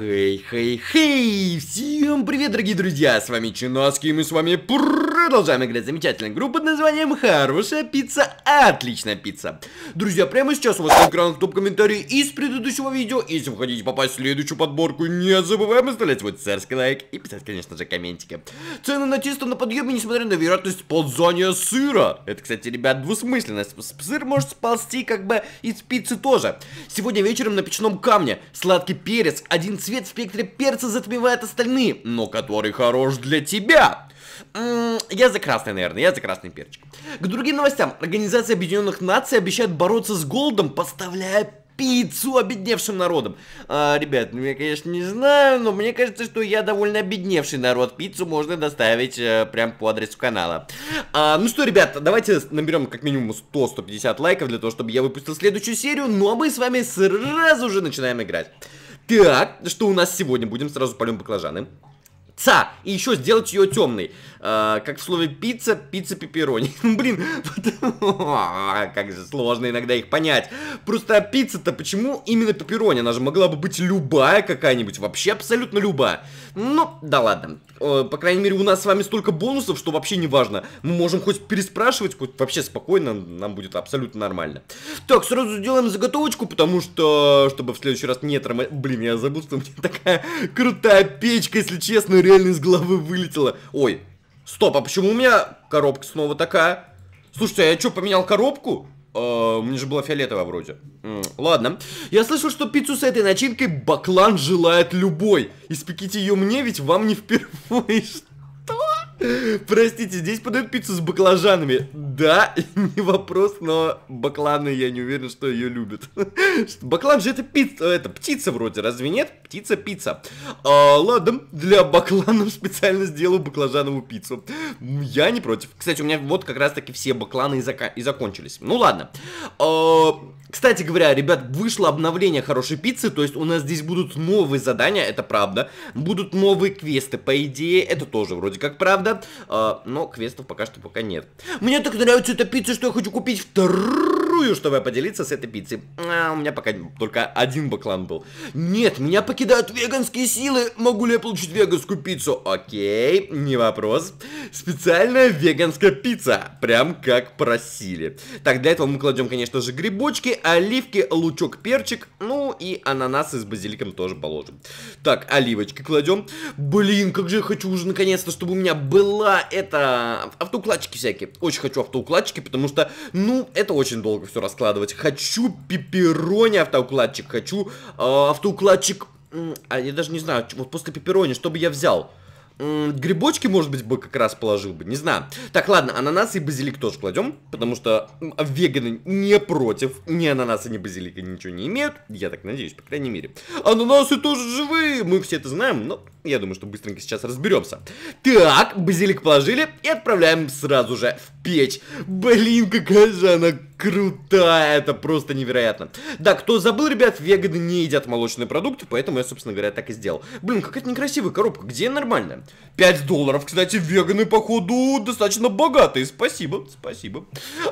Хей, хей, хей! Всем привет, дорогие друзья! С вами Чиноский, и мы с вами продолжаем играть замечательную игру под названием Хорошая пицца, отличная пицца. Друзья, прямо сейчас у вас на экранах топ-комментарии из предыдущего видео. Если вы хотите попасть в следующую подборку, не забываем оставлять свой царский лайк и писать, конечно же, комментики. Цены на тесто на подъеме, несмотря на вероятность ползания сыра. Это, кстати, ребят, двусмысленность. Сыр может сползти как бы из пиццы тоже. Сегодня вечером на печном камне сладкий перец, один цвет в спектре перца затмевает остальные, но который хорош для тебя. Я за красный, наверное, я за красный перчик. К другим новостям. Организация Объединенных Наций обещает бороться с голодом, поставляя пиццу обедневшим народом. А, ребят, ну я, конечно, не знаю, но мне кажется, что я довольно обедневший народ. Пиццу можно доставить э, прям по адресу канала. А, ну что, ребят, давайте наберем как минимум 100-150 лайков для того, чтобы я выпустил следующую серию. Ну а мы с вами сразу же начинаем играть. Так, что у нас сегодня? Будем сразу полем баклажаны. Ца! И еще сделать ее темной. А, как в слове пицца, пицца пепперони. Блин, как же сложно иногда их понять. Просто пицца-то почему именно пепперони? Она же могла бы быть любая какая-нибудь, вообще абсолютно любая. Ну, да ладно. По крайней мере, у нас с вами столько бонусов, что вообще не важно. Мы можем хоть переспрашивать, хоть вообще спокойно, нам будет абсолютно нормально. Так, сразу сделаем заготовочку, потому что, чтобы в следующий раз не травма... Блин, я забыл, что у меня такая крутая печка, если честно, реально из головы вылетела. Ой, Стоп, а почему у меня коробка снова такая? Слушайте, а я что, поменял коробку? Uh, у меня же была фиолетовая вроде. Mm, ладно. Я слышал, что пиццу с этой начинкой Баклан желает любой. Испеките ее мне, ведь вам не впервые. Простите, здесь подают пиццу с баклажанами. Да, не вопрос, но бакланы я не уверен, что ее любят. Баклан же это пицца, это птица вроде, разве нет? Птица, пицца. А, ладно, для бакланов специально сделаю баклажановую пиццу. Я не против. Кстати, у меня вот как раз таки все бакланы и, зака и закончились. Ну ладно. А, кстати говоря, ребят, вышло обновление хорошей пиццы, то есть у нас здесь будут новые задания, это правда. Будут новые квесты, по идее, это тоже вроде как правда. А, но квестов пока что пока нет. Мне так нравится эта пицца, что я хочу купить вторую, чтобы поделиться с этой пиццей. А, у меня пока только один баклан был. Нет, меня покидают веганские силы. Могу ли я получить веганскую пиццу? Окей, не вопрос. Специальная веганская пицца, прям как просили. Так, для этого мы кладем, конечно же, грибочки, оливки, лучок, перчик, ну и ананасы с базиликом тоже положим. Так, оливочки кладем. Блин, как же я хочу уже наконец-то, чтобы у меня была это автоукладчики всякие. Очень хочу автоукладчики, потому что, ну, это очень долго все раскладывать. Хочу пепперони автоукладчик, хочу э, автоукладчик... А я даже не знаю, вот после пепперони, что бы я взял? Грибочки, может быть, бы как раз положил бы, не знаю. Так, ладно, ананасы и базилик тоже кладем, потому что веганы не против. Ни ананаса, ни базилика ничего не имеют. Я так надеюсь, по крайней мере. Ананасы тоже живые, мы все это знаем, но я думаю, что быстренько сейчас разберемся. Так, базилик положили и отправляем сразу же в печь. Блин, какая же она крутая, это просто невероятно. Да, кто забыл, ребят, веганы не едят молочные продукты, поэтому я, собственно говоря, так и сделал. Блин, какая-то некрасивая коробка, где нормальная? 5 долларов, кстати, веганы, походу, достаточно богатые, спасибо, спасибо.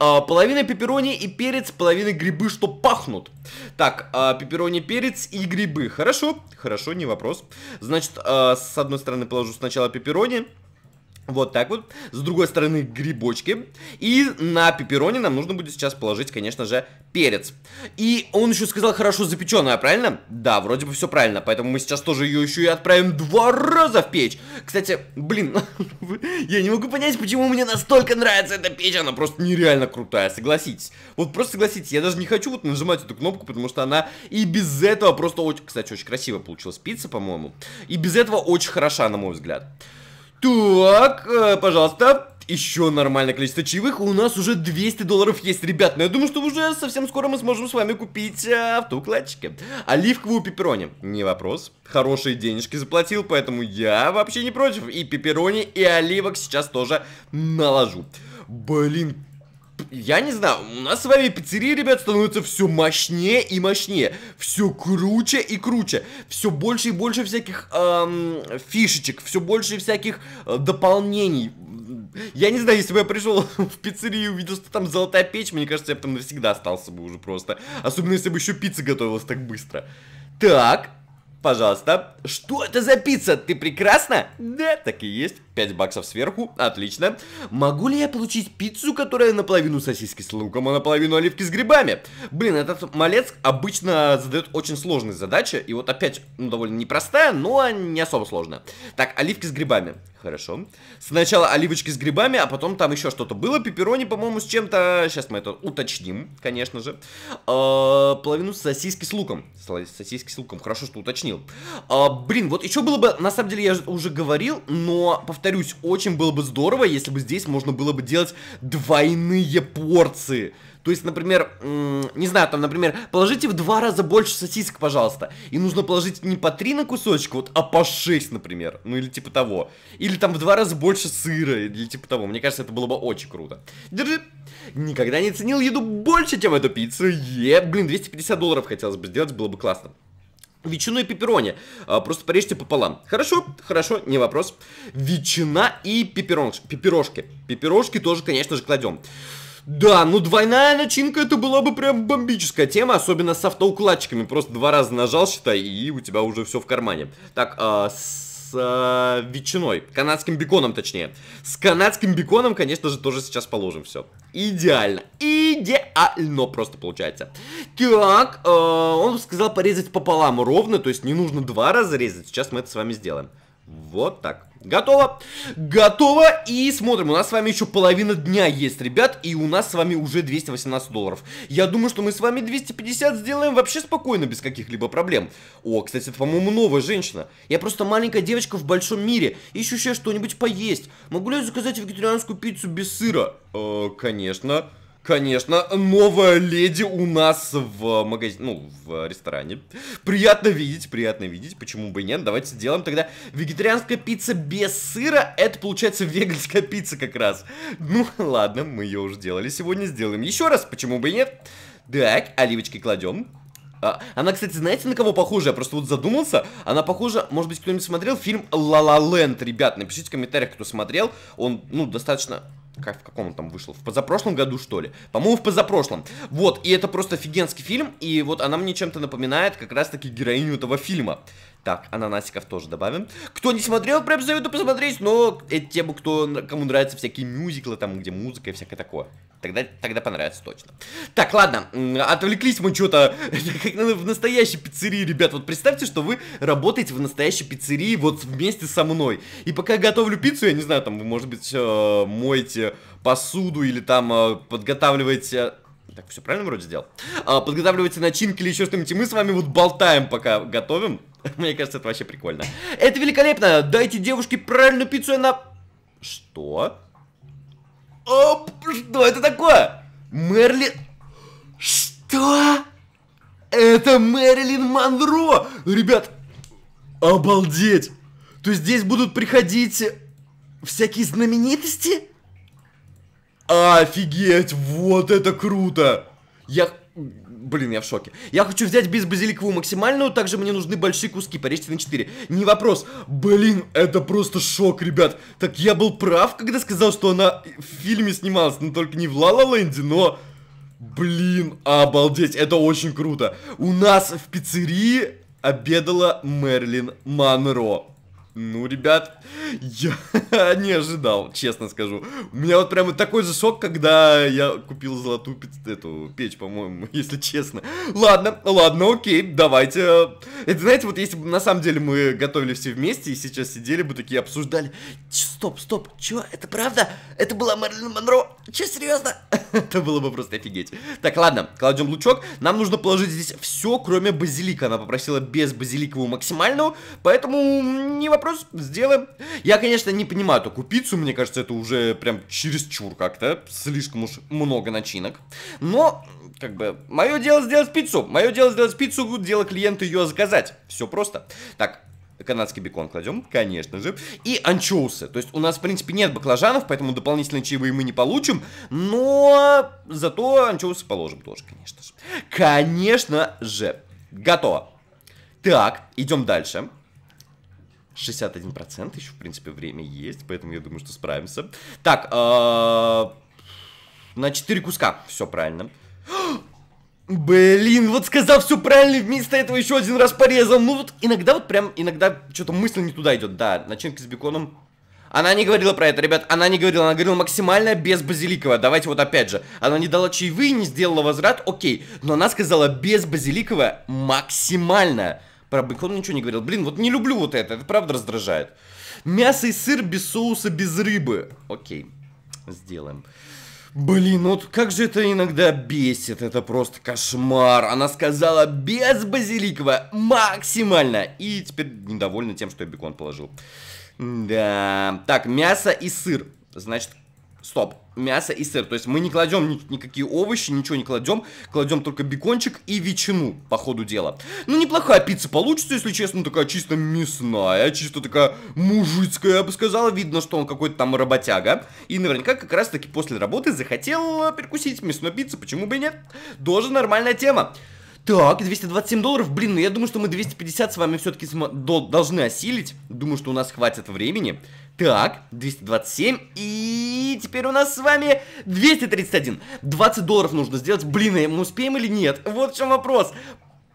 А, половина пепперони и перец, половина грибы, что пахнут. Так, а, пепперони, перец и грибы, хорошо, хорошо, не вопрос. Значит, а, с одной стороны положу сначала пепперони, вот так вот. С другой стороны грибочки. И на пепперони нам нужно будет сейчас положить, конечно же, перец. И он еще сказал хорошо запеченная, правильно? Да, вроде бы все правильно. Поэтому мы сейчас тоже ее еще и отправим два раза в печь. Кстати, блин, я не могу понять, почему мне настолько нравится эта печь. Она просто нереально крутая, согласитесь. Вот просто согласитесь, я даже не хочу вот нажимать эту кнопку, потому что она и без этого просто очень... Кстати, очень красиво получилась пицца, по-моему. И без этого очень хороша, на мой взгляд. Так, э, пожалуйста, еще нормальное количество чаевых, у нас уже 200 долларов есть, ребят. Но я думаю, что уже совсем скоро мы сможем с вами купить э, автоукладчики. Оливковую пепперони, не вопрос. Хорошие денежки заплатил, поэтому я вообще не против. И пепперони, и оливок сейчас тоже наложу. Блин, я не знаю, у нас с вами пиццерии, ребят, становится все мощнее и мощнее. Все круче и круче. Все больше и больше всяких эм, фишечек, все больше всяких э, дополнений. Я не знаю, если бы я пришел в пиццерию и увидел, что там золотая печь, мне кажется, я бы там навсегда остался бы уже просто. Особенно, если бы еще пицца готовилась так быстро. Так, пожалуйста. Что это за пицца? Ты прекрасна? Да, так и есть. 5 баксов сверху, отлично. Могу ли я получить пиццу, которая наполовину сосиски с луком, а наполовину оливки с грибами? Блин, этот малец обычно задает очень сложные задачи, и вот опять, ну, довольно непростая, но не особо сложная. Так, оливки с грибами. Хорошо. Сначала оливочки с грибами, а потом там еще что-то было. Пепперони, по-моему, с чем-то... Сейчас мы это уточним, конечно же. А, половину сосиски с луком. Сосиски с луком. Хорошо, что уточнил. А, блин, вот еще было бы... На самом деле, я уже говорил, но, повторюсь, очень было бы здорово, если бы здесь можно было бы делать двойные порции. То есть, например, не знаю, там, например, положите в два раза больше сосисок, пожалуйста. И нужно положить не по три на кусочек, вот, а по шесть, например. Ну, или типа того. Или там в два раза больше сыра, или типа того. Мне кажется, это было бы очень круто. Держи. Никогда не ценил еду больше, чем эту пиццу. Е, блин, 250 долларов хотелось бы сделать, было бы классно. Ветчину и пепперони. А, просто порежьте пополам. Хорошо, хорошо, не вопрос. Ветчина и пепперош, пепперошки. Пепперошки тоже, конечно же, кладем. Да, ну двойная начинка это была бы прям бомбическая тема, особенно с автоукладчиками. Просто два раза нажал, считай, и у тебя уже все в кармане. Так, а, с а, ветчиной, канадским беконом точнее. С канадским беконом, конечно же, тоже сейчас положим все. Идеально, идеально просто получается. Так, э, он сказал порезать пополам ровно, то есть не нужно два раза резать. Сейчас мы это с вами сделаем. Вот так. Готово. Готово. И смотрим, у нас с вами еще половина дня есть, ребят. И у нас с вами уже 218 долларов. Я думаю, что мы с вами 250 сделаем вообще спокойно, без каких-либо проблем. О, кстати, это, по-моему, новая женщина. Я просто маленькая девочка в большом мире. Ищу еще что-нибудь поесть. Могу ли я заказать вегетарианскую пиццу без сыра? Э, конечно. Конечно, новая леди у нас в магазине, ну, в ресторане. Приятно видеть, приятно видеть, почему бы и нет. Давайте сделаем тогда вегетарианская пицца без сыра. Это получается веганская пицца как раз. Ну, ладно, мы ее уже делали сегодня, сделаем еще раз, почему бы и нет. Так, оливочки кладем. А, она, кстати, знаете, на кого похожа? Я просто вот задумался. Она похожа, может быть, кто-нибудь смотрел фильм «Ла Ла Ленд», ребят. Напишите в комментариях, кто смотрел. Он, ну, достаточно как в каком он там вышел? В позапрошлом году, что ли? По-моему, в позапрошлом. Вот, и это просто офигенский фильм, и вот она мне чем-то напоминает как раз-таки героиню этого фильма. Так, ананасиков тоже добавим. Кто не смотрел, прям советую посмотреть, но это тему, кто, кому нравятся всякие мюзиклы, там, где музыка и всякое такое. Тогда, тогда понравится точно. Так, ладно, отвлеклись мы что-то, в настоящей пиццерии, ребят. Вот представьте, что вы работаете в настоящей пиццерии вот вместе со мной. И пока я готовлю пиццу, я не знаю, там, вы, может быть, э, моете посуду или там э, подготавливаете так, все правильно вроде сделал? А, подготавливаете начинки или еще что-нибудь, и мы с вами вот болтаем, пока готовим. Мне кажется, это вообще прикольно. Это великолепно! Дайте девушке правильную пиццу, она... Что? Оп, что это такое? Мерлин... Что? Это Мэрилин Монро! Ребят, обалдеть! То есть здесь будут приходить всякие знаменитости? Офигеть, вот это круто! Я... Блин, я в шоке. Я хочу взять без базиликовую максимальную, также мне нужны большие куски, порежьте на 4. Не вопрос. Блин, это просто шок, ребят. Так я был прав, когда сказал, что она в фильме снималась, но только не в Ла но... Блин, обалдеть, это очень круто. У нас в пиццерии обедала Мерлин Монро. Ну, ребят, я не ожидал, честно скажу. У меня вот прямо такой же шок, когда я купил золотую эту печь, по-моему, если честно. Ладно, ладно, окей, давайте. Это, знаете, вот если бы на самом деле мы готовили все вместе и сейчас сидели бы такие обсуждали. Стоп, стоп, чё, это правда? Это была Мэрилин Монро? Чё, серьезно? это было бы просто офигеть. Так, ладно, кладем лучок. Нам нужно положить здесь все, кроме базилика. Она попросила без базиликовую максимальную, поэтому не вопрос вопрос, сделаем. Я, конечно, не понимаю такую пиццу, мне кажется, это уже прям чересчур как-то, слишком уж много начинок. Но, как бы, мое дело сделать пиццу, мое дело сделать пиццу, дело клиента ее заказать. Все просто. Так, канадский бекон кладем, конечно же. И анчоусы. То есть у нас, в принципе, нет баклажанов, поэтому дополнительные чаевые мы не получим. Но зато анчоусы положим тоже, конечно же. Конечно же. Готово. Так, идем дальше. 61% еще, в принципе, время есть, поэтому я думаю, что справимся. Так, э, на 4 куска. Все правильно. Блин, вот сказал все правильно, вместо этого еще один раз порезал. Ну вот иногда вот прям, иногда что-то мысль не туда идет. Да, начинка с беконом. Она не говорила про это, ребят, она не говорила, она говорила максимально без базиликова. Давайте вот опять же, она не дала чаевые, не сделала возврат, окей. Но она сказала без базиликова максимально. Про бекон ничего не говорил. Блин, вот не люблю вот это, это правда раздражает. Мясо и сыр без соуса, без рыбы. Окей, сделаем. Блин, вот как же это иногда бесит, это просто кошмар. Она сказала без базиликова максимально. И теперь недовольна тем, что я бекон положил. Да, так, мясо и сыр. Значит, Стоп. Мясо и сыр. То есть мы не кладем ни никакие овощи, ничего не кладем. Кладем только бекончик и ветчину, по ходу дела. Ну, неплохая пицца получится, если честно. Такая чисто мясная, чисто такая мужицкая, я бы сказала. Видно, что он какой-то там работяга. И наверняка как раз-таки после работы захотел перекусить мясной пиццу. Почему бы и нет? Тоже нормальная тема. Так, 227 долларов, блин, ну я думаю, что мы 250 с вами все-таки должны осилить. Думаю, что у нас хватит времени. Так, 227. И теперь у нас с вами 231. 20 долларов нужно сделать. Блин, а мы успеем или нет? Вот в чем вопрос.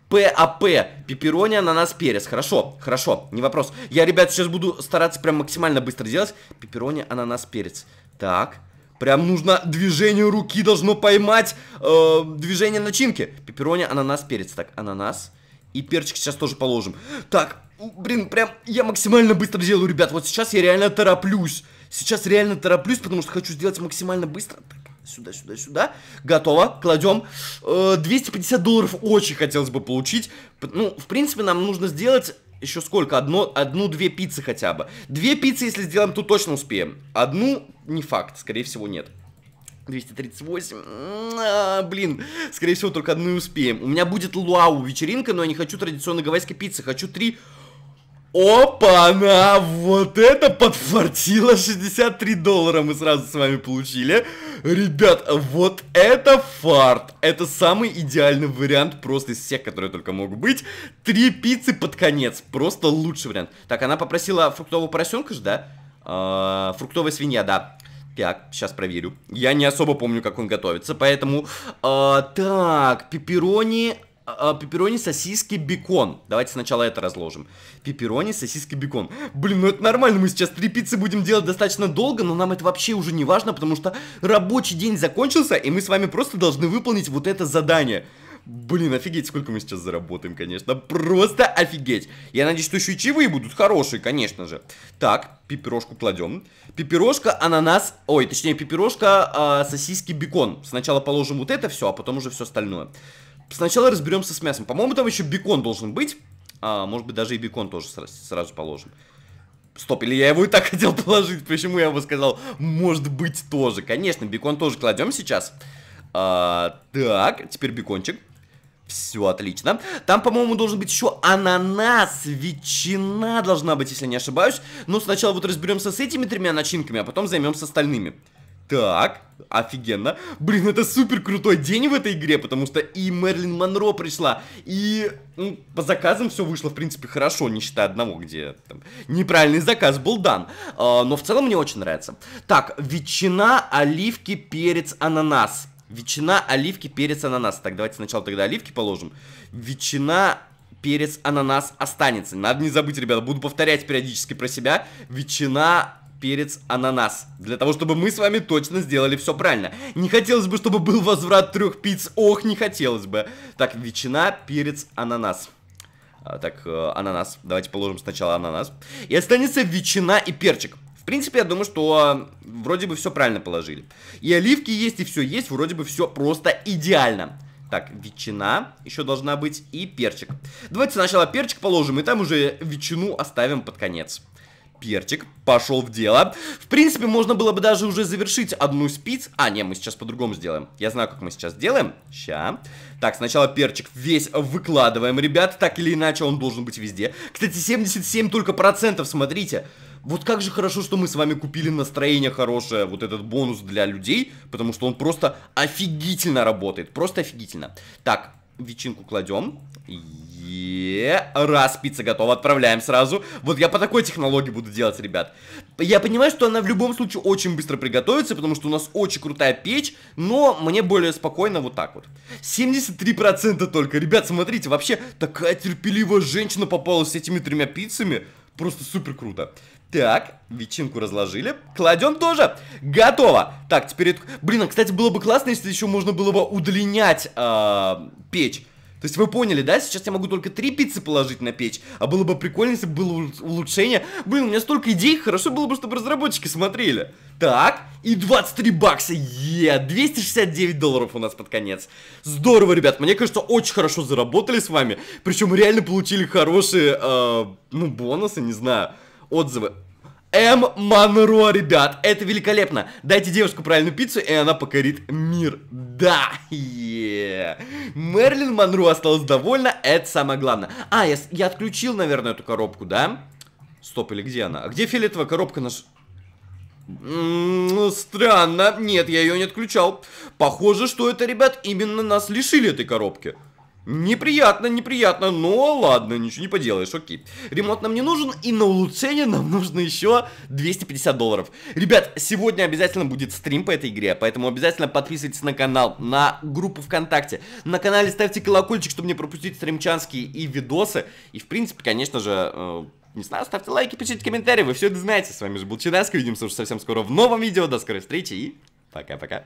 ПАП, пепперони, ананас, перец. Хорошо, хорошо, не вопрос. Я, ребят, сейчас буду стараться прям максимально быстро делать. Пепперони, ананас, перец. Так, прям нужно движение руки должно поймать э, движение начинки. Пепперони, ананас, перец. Так, ананас и перчик сейчас тоже положим. Так, Блин, прям я максимально быстро делаю, ребят. Вот сейчас я реально тороплюсь. Сейчас реально тороплюсь, потому что хочу сделать максимально быстро. Так, сюда, сюда, сюда. Готово. Кладем. Э, 250 долларов очень хотелось бы получить. Ну, в принципе, нам нужно сделать еще сколько? Одно, одну-две пиццы хотя бы. Две пиццы, если сделаем, то точно успеем. Одну, не факт, скорее всего, нет. 238. А, блин, скорее всего, только одну и успеем. У меня будет луау вечеринка, но я не хочу традиционной гавайской пиццы. Хочу три Опа-на! Вот это подфартило! 63 доллара мы сразу с вами получили. Ребят, вот это фарт! Это самый идеальный вариант просто из всех, которые только могут быть. Три пиццы под конец. Просто лучший вариант. Так, она попросила фруктового поросенка же, да? А, фруктовая свинья, да. Так, сейчас проверю. Я не особо помню, как он готовится, поэтому... А, так, пепперони а, пепперони, сосиски, бекон. Давайте сначала это разложим. Пепперони, сосиски, бекон. Блин, ну это нормально, мы сейчас три пиццы будем делать достаточно долго, но нам это вообще уже не важно, потому что рабочий день закончился, и мы с вами просто должны выполнить вот это задание. Блин, офигеть, сколько мы сейчас заработаем, конечно. Просто офигеть. Я надеюсь, что еще и чаевые будут хорошие, конечно же. Так, пепперошку кладем. Пепперошка, ананас, ой, точнее, пепперошка, э, сосиски, бекон. Сначала положим вот это все, а потом уже все остальное. Сначала разберемся с мясом. По-моему, там еще бекон должен быть. А, может быть, даже и бекон тоже сразу, сразу положим. Стоп, или я его и так хотел положить. Почему я его сказал? Может быть, тоже. Конечно, бекон тоже кладем сейчас. А, так, теперь бекончик. Все отлично. Там, по-моему, должен быть еще ананас, ветчина должна быть, если не ошибаюсь. Но сначала вот разберемся с этими тремя начинками, а потом займемся остальными. Так, офигенно. Блин, это супер крутой день в этой игре, потому что и Мерлин Монро пришла, и ну, по заказам все вышло, в принципе, хорошо, не считая одного, где там, неправильный заказ был дан. А, но в целом мне очень нравится. Так, ветчина, оливки, перец, ананас. Ветчина, оливки, перец, ананас. Так, давайте сначала тогда оливки положим. Ветчина, перец, ананас останется. Надо не забыть, ребята, буду повторять периодически про себя. Ветчина, перец, ананас. Для того, чтобы мы с вами точно сделали все правильно. Не хотелось бы, чтобы был возврат трех пиц. Ох, не хотелось бы. Так, ветчина, перец, ананас. А, так, э, ананас. Давайте положим сначала ананас. И останется ветчина и перчик. В принципе, я думаю, что э, вроде бы все правильно положили. И оливки есть, и все есть. Вроде бы все просто идеально. Так, ветчина еще должна быть и перчик. Давайте сначала перчик положим, и там уже ветчину оставим под конец перчик пошел в дело. В принципе, можно было бы даже уже завершить одну из пиц. А, не, мы сейчас по-другому сделаем. Я знаю, как мы сейчас сделаем. Ща. Так, сначала перчик весь выкладываем, ребят. Так или иначе, он должен быть везде. Кстати, 77 только процентов, смотрите. Вот как же хорошо, что мы с вами купили настроение хорошее, вот этот бонус для людей, потому что он просто офигительно работает, просто офигительно. Так, ветчинку кладем. Е, раз, пицца готова, отправляем сразу. Вот я по такой технологии буду делать, ребят. Я понимаю, что она в любом случае очень быстро приготовится, потому что у нас очень крутая печь, но мне более спокойно вот так вот. 73% только. Ребят, смотрите, вообще такая терпеливая женщина попалась с этими тремя пиццами. Просто супер круто. Так, ветчинку разложили. Кладем тоже. Готово. Так, теперь... Блин, а, кстати, было бы классно, если еще можно было бы удлинять э, печь. То есть вы поняли, да? Сейчас я могу только три пиццы положить на печь, а было бы прикольно, если бы было улучшение. Блин, у меня столько идей, хорошо было бы, чтобы разработчики смотрели. Так, и 23 бакса, е, 269 долларов у нас под конец. Здорово, ребят, мне кажется, очень хорошо заработали с вами. Причем реально получили хорошие, э, ну, бонусы, не знаю, отзывы. М. Монро, ребят, это великолепно. Дайте девушку правильную пиццу, и она покорит мир. Да. Мерлин Монро осталась довольна, это самое главное. А, я, я отключил, наверное, эту коробку, да? Стоп, или где она? А где фиолетовая коробка наш... Ну, странно. Нет, я ее не отключал. Похоже, что это, ребят, именно нас лишили этой коробки. Неприятно, неприятно, но ладно, ничего не поделаешь, окей. Ремонт нам не нужен, и на улучшение нам нужно еще 250 долларов. Ребят, сегодня обязательно будет стрим по этой игре, поэтому обязательно подписывайтесь на канал, на группу ВКонтакте. На канале ставьте колокольчик, чтобы не пропустить стримчанские и видосы. И, в принципе, конечно же... Э не знаю, ставьте лайки, пишите комментарии, вы все это знаете. С вами же был Чинаско, увидимся уже совсем скоро в новом видео. До скорой встречи и пока-пока.